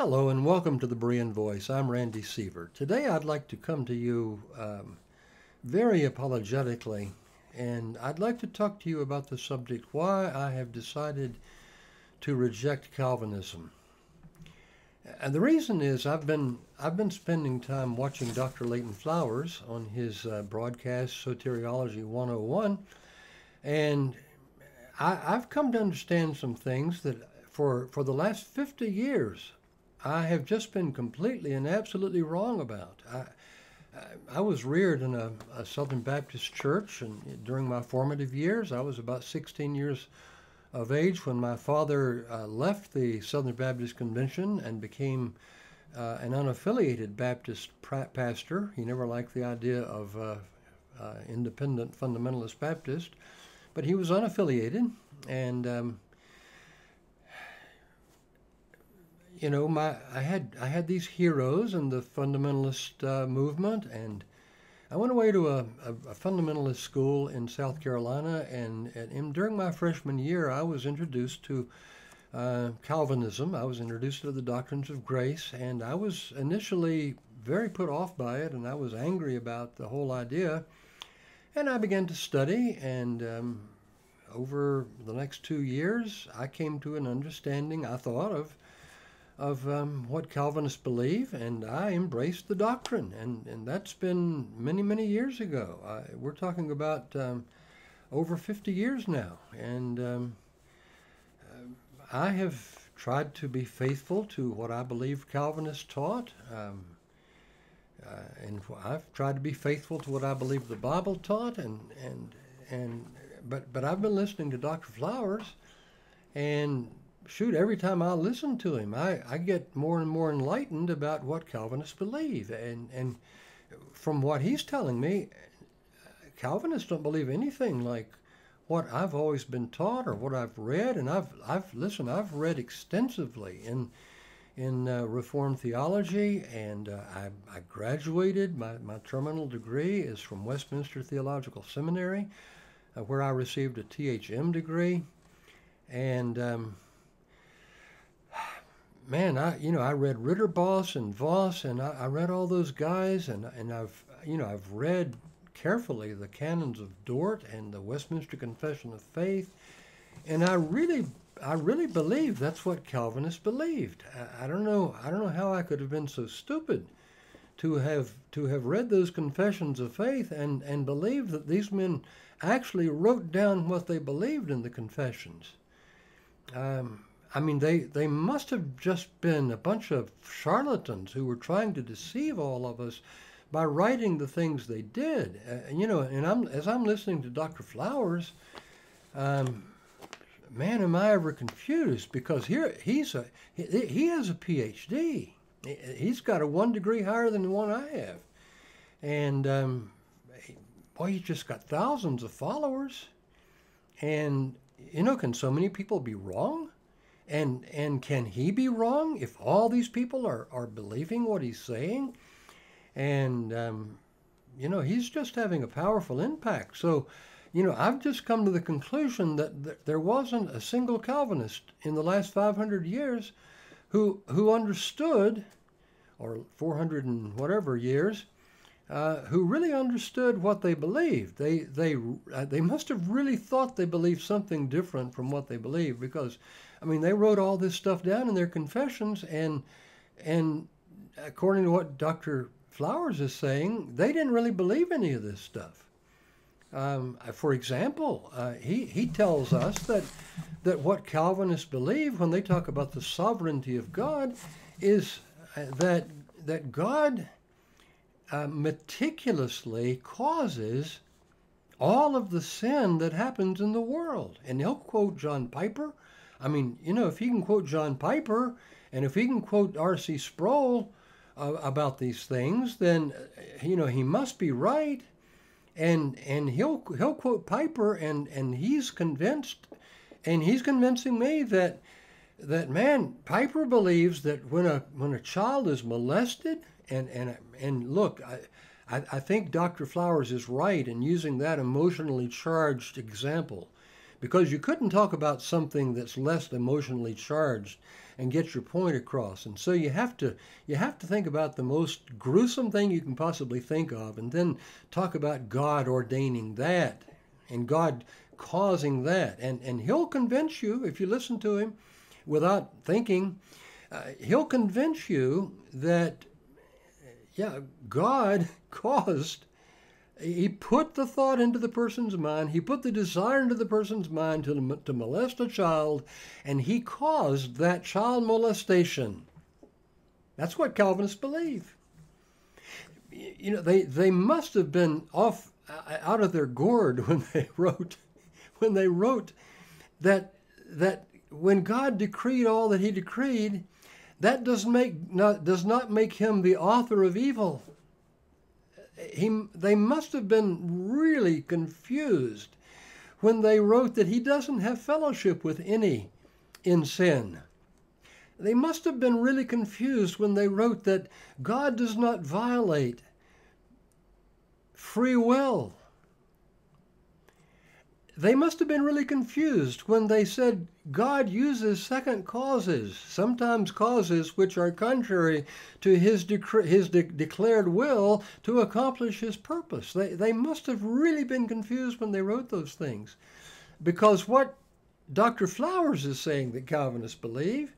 Hello and welcome to the Berean Voice. I'm Randy Seaver. Today I'd like to come to you um, very apologetically and I'd like to talk to you about the subject why I have decided to reject Calvinism. And the reason is I've been I've been spending time watching Dr. Leighton Flowers on his uh, broadcast Soteriology 101 and I, I've come to understand some things that for for the last 50 years I have just been completely and absolutely wrong about. I, I was reared in a, a, Southern Baptist church, and during my formative years, I was about 16 years of age when my father uh, left the Southern Baptist Convention and became uh, an unaffiliated Baptist pastor. He never liked the idea of uh, uh, independent fundamentalist Baptist, but he was unaffiliated, and um, you know, my I had I had these heroes in the fundamentalist uh, movement, and I went away to a, a, a, fundamentalist school in South Carolina, and, and, during my freshman year, I was introduced to uh, Calvinism. I was introduced to the doctrines of grace, and I was initially very put off by it, and I was angry about the whole idea. And I began to study, and um, over the next two years, I came to an understanding, I thought, of of um, what Calvinists believe, and I embraced the doctrine, and, and that's been many, many years ago. I, we're talking about um, over 50 years now, and um, I have tried to be faithful to what I believe Calvinists taught, um, uh, and I've tried to be faithful to what I believe the Bible taught, and and and but but I've been listening to Dr. Flowers, and shoot, every time I listen to him, I, I get more and more enlightened about what Calvinists believe. And, and from what he's telling me, Calvinists don't believe anything like what I've always been taught or what I've read. And I've, I've listened, I've read extensively in, in uh, Reformed theology, and uh, I, I graduated. My, my terminal degree is from Westminster Theological Seminary, uh, where I received a THM degree. And um, man, I you know I read Ridderbos and Vos, and I, I read all those guys, and and I've you know I've read carefully the canons of Dort and the Westminster Confession of Faith, and I really I really believe that's what Calvinists believed. I, I don't know I don't know how I could have been so stupid to have to have read those confessions of faith and and believe that these men actually wrote down what they believed in the confessions. Um, I mean, they, they must have just been a bunch of charlatans who were trying to deceive all of us by writing the things they did. Uh, you know, and I'm as I'm listening to Dr. Flowers, um, man, am I ever confused because here he's a he, he has a PhD. He's got a one degree higher than the one I have, and um, boy, he's just got thousands of followers. And you know, can so many people be wrong? And and can he be wrong if all these people are, are believing what he's saying? And um, you know, he's just having a powerful impact. So, you know, I've just come to the conclusion that th- there wasn't a single Calvinist in the last 500 years who who understood, or 400 and whatever years, uh, who really understood what they believed. They they uh, they must have really thought they believed something different from what they believed because I mean, they wrote all this stuff down in their confessions, and and according to what Dr. Flowers is saying, they didn't really believe any of this stuff. Um, for example, uh, he he tells us that that what Calvinists believe when they talk about the sovereignty of God is uh, that that God uh, meticulously causes all of the sin that happens in the world, and he'll quote John Piper I mean, you know, if he can quote John Piper and if he can quote R.C. Sproul uh, about these things, then uh, you know he must be right. And and he'll he'll quote Piper and and he's convinced, and he's convincing me that that man Piper believes that when a when a child is molested and and and look. I, I, think Dr. Flowers is right in using that emotionally charged example because you couldn't talk about something that's less emotionally charged and get your point across. And so you have to you have to think about the most gruesome thing you can possibly think of, and then talk about God ordaining that and God causing that. And and He'll convince you if you listen to Him without thinking. Uh, he'll convince you that yeah, God caused he put the thought into the person's mind, he put the desire into the person's mind to, to molest a child, and he caused that child molestation. That's what Calvinists believe. You know, they, they must have been off uh, out of their gourd when they wrote when they wrote that that when God decreed all that he decreed, that does make not does not make him the author of evil he, they must have been really confused when they wrote that he doesn't have fellowship with any in sin. They must have been really confused when they wrote that God does not violate free will they must have been really confused when they said God uses second causes, sometimes causes which are contrary to his, his de- declared will to accomplish his purpose. They, they must have really been confused when they wrote those things. Because what Dr. Flowers is saying that Calvinists believe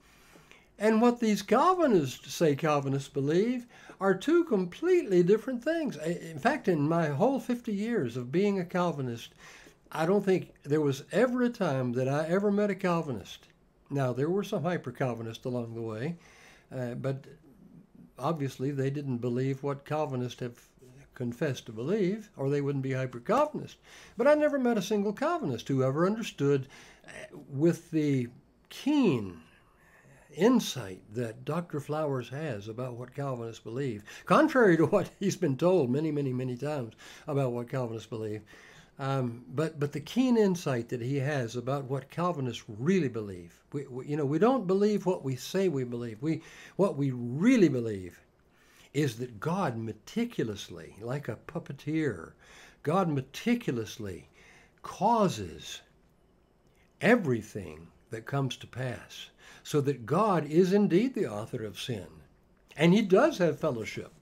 and what these Calvinists say Calvinists believe are two completely different things. In fact, in my whole 50 years of being a Calvinist, I don't think there was ever a time that I ever met a Calvinist. Now, there were some hyper Calvinists along the way, uh, but obviously they didn't believe what Calvinists have confessed to believe, or they wouldn't be hyper Calvinist. But I never met a single Calvinist who ever understood uh, with the keen insight that Dr. Flowers has about what Calvinists believe, contrary to what he's been told many, many, many times about what Calvinists believe. Um, but but the keen insight that he has about what Calvinists really believe, we, we, you know, we don't believe what we say we believe. We what we really believe is that God meticulously, like a puppeteer, God meticulously causes everything that comes to pass, so that God is indeed the author of sin, and He does have fellowship.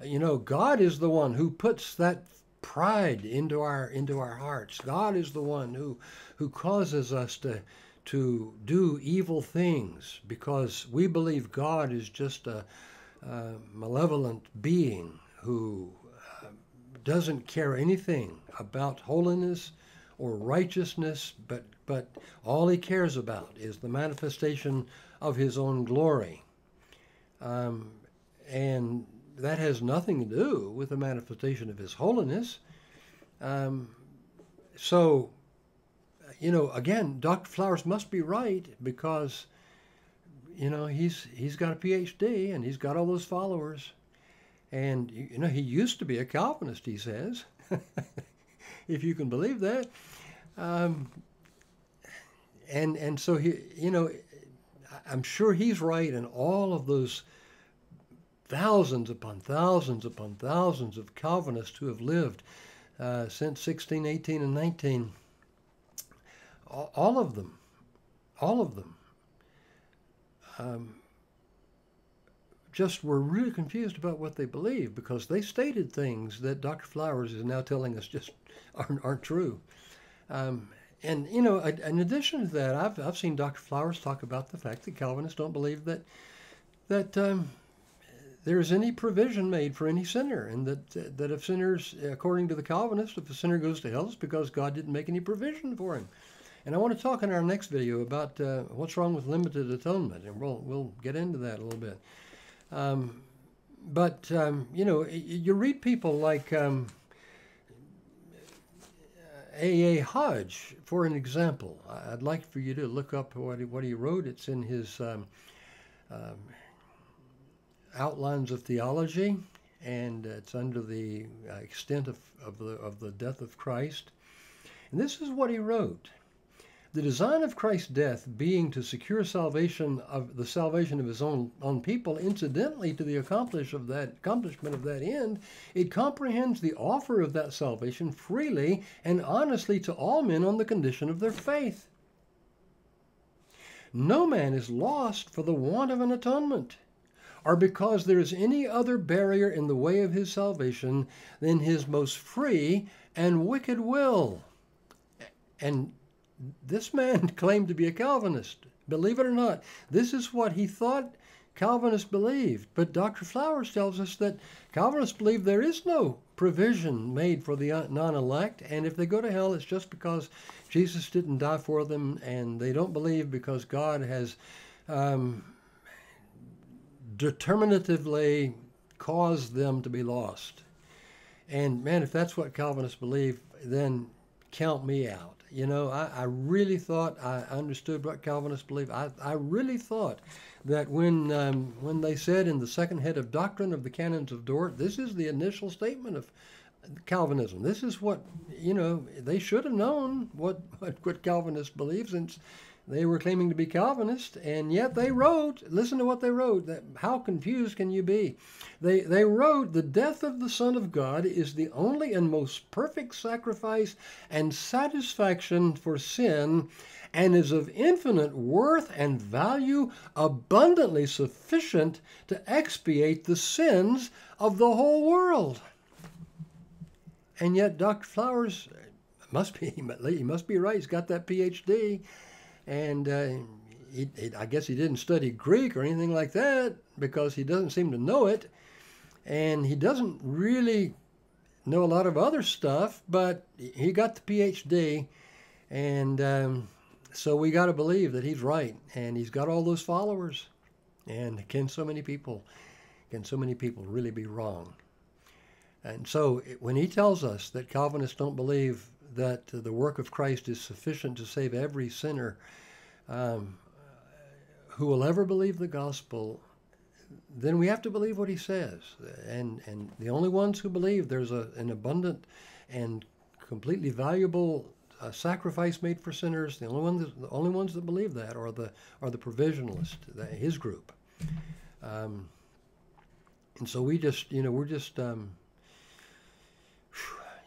You know, God is the one who puts that pride into our into our hearts. God is the one who who causes us to to do evil things because we believe God is just a, a malevolent being who uh, doesn't care anything about holiness or righteousness, but but all he cares about is the manifestation of his own glory. Um, and that has nothing to do with the manifestation of His holiness. Um, so, you know, again, Dr. Flowers must be right because, you know, he's he's got a PhD and he's got all those followers, and you know, he used to be a Calvinist. He says, if you can believe that. Um, and and so he, you know, I'm sure he's right in all of those thousands upon thousands upon thousands of Calvinists who have lived uh, since 16, 18, and 19. All of them, all of them, um, just were really confused about what they believed because they stated things that Dr. Flowers is now telling us just aren't, aren't true. Um, and you know, in addition to that, I've I've seen Dr. Flowers talk about the fact that Calvinists don't believe that that um, there is any provision made for any sinner, and that that if sinners, according to the Calvinists, if a sinner goes to hell, it's because God didn't make any provision for him. And I want to talk in our next video about uh, what's wrong with limited atonement, and we'll we'll get into that a little bit. Um, but um, you know, you read people like um, A. A. Hodge, for an example. I'd like for you to look up what he, what he wrote. It's in his um, um, outlines of theology, and it's under the uh, extent of, of, the, of the death of Christ. And this is what he wrote. The design of Christ's death being to secure salvation of the salvation of his own, own people, incidentally to the accomplish of that accomplishment of that end, it comprehends the offer of that salvation freely and honestly to all men on the condition of their faith. no man is lost for the want of an atonement, or because there is any other barrier in the way of his salvation than his most free and wicked will. And this man claimed to be a Calvinist. Believe it or not, this is what he thought Calvinists believed. But Dr. Flowers tells us that Calvinists believe there is no provision made for the non elect, and if they go to hell, it's just because Jesus didn't die for them, and they don't believe because God has um, determinatively caused them to be lost. And man, if that's what Calvinists believe, then count me out. You know, I, I really thought I understood what Calvinists believe. I, I really thought that when um, when they said in the second head of doctrine of the canons of Dort, this is the initial statement of Calvinism. This is what you know. They should have known what what, what Calvinists believe since they were claiming to be Calvinist, and yet they wrote. Listen to what they wrote. That how confused can you be? They they wrote the death of the Son of God is the only and most perfect sacrifice and satisfaction for sin and is of infinite worth and value, abundantly sufficient to expiate the sins of the whole world. And yet, Dr. Flowers uh, must be he must be right. He's got that PhD, and uh, he, he, I guess he didn't study Greek or anything like that because he doesn't seem to know it, and he doesn't really know a lot of other stuff. But he got the PhD, and um, so we got to believe that he's right, and he's got all those followers. And can so many people, can so many people really be wrong? And so when he tells us that Calvinists don't believe that the work of Christ is sufficient to save every sinner um, who will ever believe the gospel, then we have to believe what he says. And, and the only ones who believe there's a, an abundant and completely valuable a sacrifice made for sinners. The only ones, the only ones that believe that are the are the provisionalists, the, his group. Um, and so we just, you know, we're just. Um,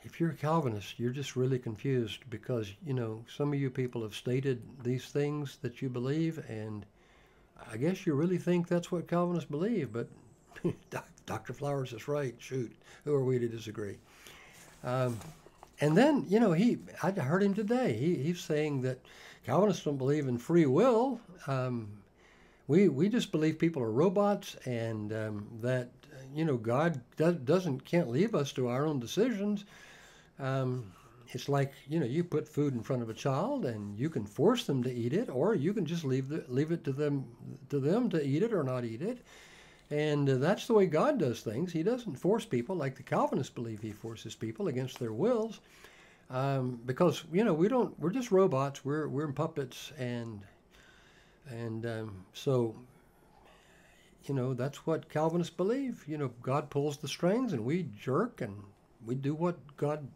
if you're a Calvinist, you're just really confused because you know some of you people have stated these things that you believe, and I guess you really think that's what Calvinists believe. But Dr. Flowers is right. Shoot, who are we to disagree? Um, and then, you know, he I heard him today. He, he's saying that Calvinists don't believe in free will. Um, we we just believe people are robots, and um, that you know God does, doesn't can't leave us to our own decisions. Um, it's like you know you put food in front of a child, and you can force them to eat it, or you can just leave the, leave it to them to them to eat it or not eat it. And uh, that's the way God does things. He doesn't force people like the Calvinists believe he forces people against their wills. Um, because you know we don't we're just robots we're we're puppets and and um, so you know that's what Calvinists believe you know God pulls the strings and we jerk and we do what God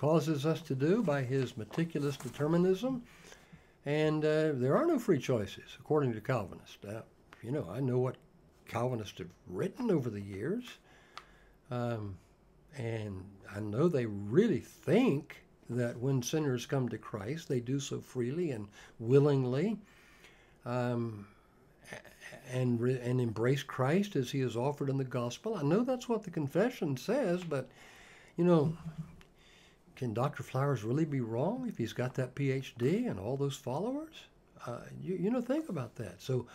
causes us to do by his meticulous determinism and uh, there are no free choices according to Calvinists uh, you know I know what Calvinists have written over the years. Um, and I know they really think that when sinners come to Christ, they do so freely and willingly um, and, and embrace Christ as he is offered in the gospel. I know that's what the confession says, but, you know, can Dr. Flowers really be wrong if he's got that PhD and all those followers? Uh, you, you know, think about that. So,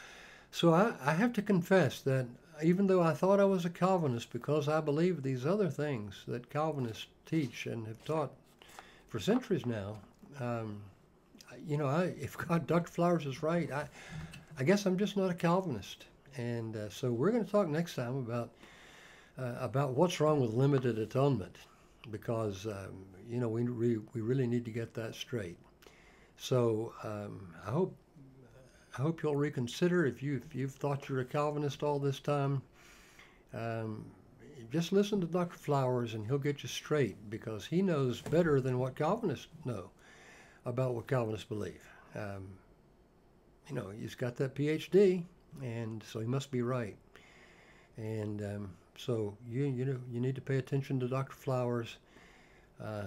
so I, I have to confess that even though I thought I was a Calvinist because I believed these other things that Calvinists teach and have taught for centuries now, um, you know, I, if God, Dr. Flowers is right, I, I guess I'm just not a Calvinist. And uh, so we're going to talk next time about uh, about what's wrong with limited atonement, because um, you know we, we we really need to get that straight. So um, I hope I hope you'll reconsider if, you, if you've thought you're a Calvinist all this time. Um, just listen to Dr. Flowers and he'll get you straight because he knows better than what Calvinists know about what Calvinists believe. Um, you know, he's got that PhD, and so he must be right. And um, so you you know you need to pay attention to Dr. Flowers uh,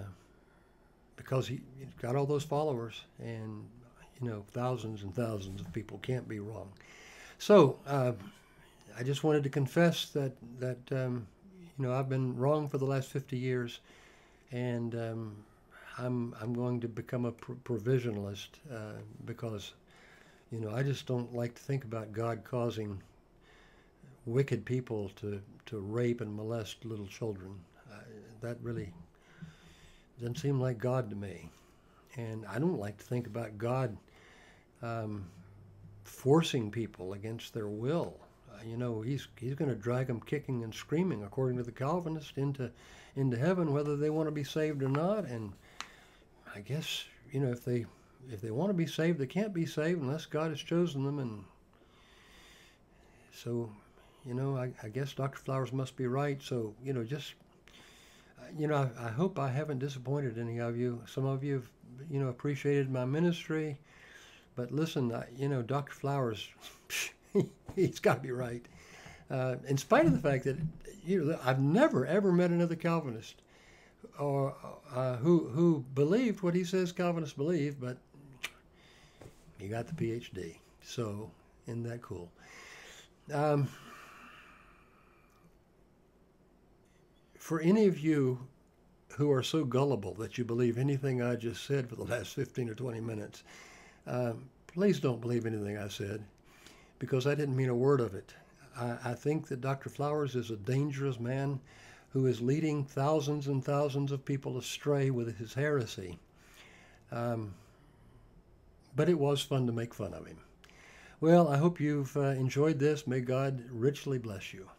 because he, has got all those followers, and you know, thousands and thousands of people can't be wrong. So uh, I just wanted to confess that that um, you know I've been wrong for the last 50 years, and um, I'm I'm going to become a pr- provisionalist uh, because you know I just don't like to think about God causing wicked people to to rape and molest little children. Uh, that really doesn't seem like God to me, and I don't like to think about God. Um, forcing people against their will. Uh, you know, he's he's going to drag them kicking and screaming, according to the Calvinist, into into heaven, whether they want to be saved or not. And I guess you know if they if they want to be saved, they can't be saved unless God has chosen them. And so, you know, I, I guess Dr. Flowers must be right. So, you know, just you know, I, I hope I haven't disappointed any of you. Some of you have, you know, appreciated my ministry. But listen, uh, you know, Dr. Flowers, he's got to be right. Uh, in spite of the fact that you know, I've never ever met another Calvinist or uh, who who believed what he says Calvinists believe, but he got the PhD. So, isn't that cool? Um, for any of you who are so gullible that you believe anything I just said for the last 15 or 20 minutes, uh, please don't believe anything I said because I didn't mean a word of it. I, I think that Dr. Flowers is a dangerous man who is leading thousands and thousands of people astray with his heresy. Um, but it was fun to make fun of him. Well, I hope you've uh, enjoyed this. May God richly bless you.